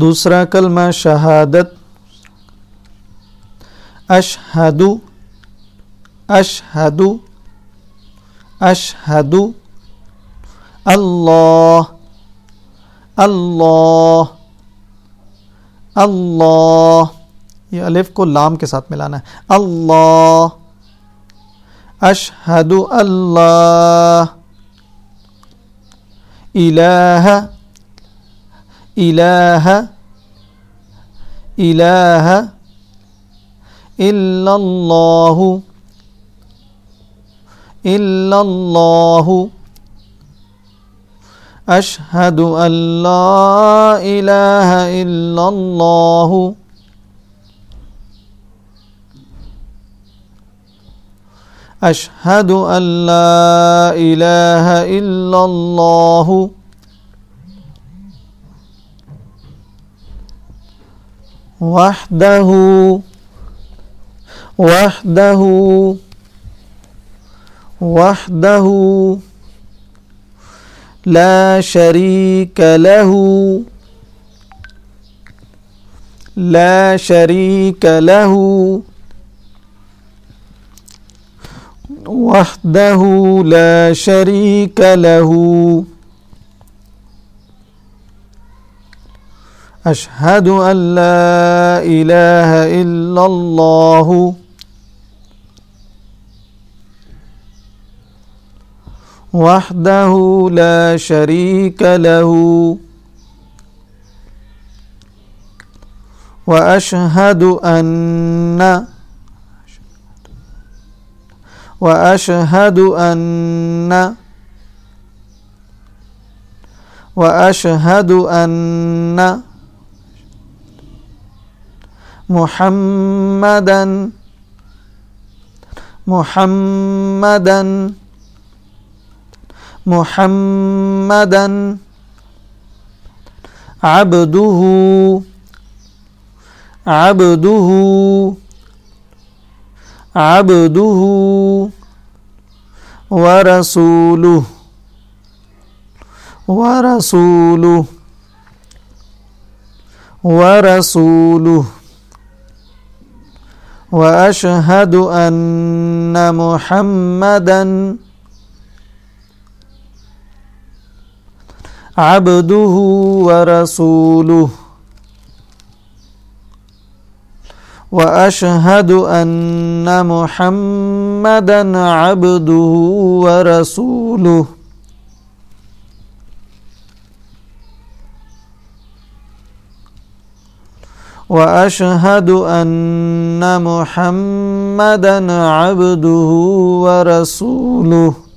دوسرا کلمہ شہادت۔ اشہدو اشہدو اشہدو۔ اللہ اللہ اللہ۔ یہ الف کو لام کے ساتھ ملانا ہے۔ اللہ اشہد اللہ۔ الہ إله إله إلا الله إلا الله. أشهد أن لا إله إلا الله. أشهد أن لا إله إلا الله. وحده وحده وحده لا شريك له لا شريك له وحده لا شريك له. أشهد أن لا إله إلا الله. وحده لا شريك له. وأشهد أن وأشهد أن وأشهد أن محمدا محمدا محمدا عبده عبده عبده ورسوله ورسوله ورسوله. وأشهد أن محمدا عبده ورسوله. وأشهد أن محمدا عبده ورسوله. وأشهد أن محمدا عبده ورسوله.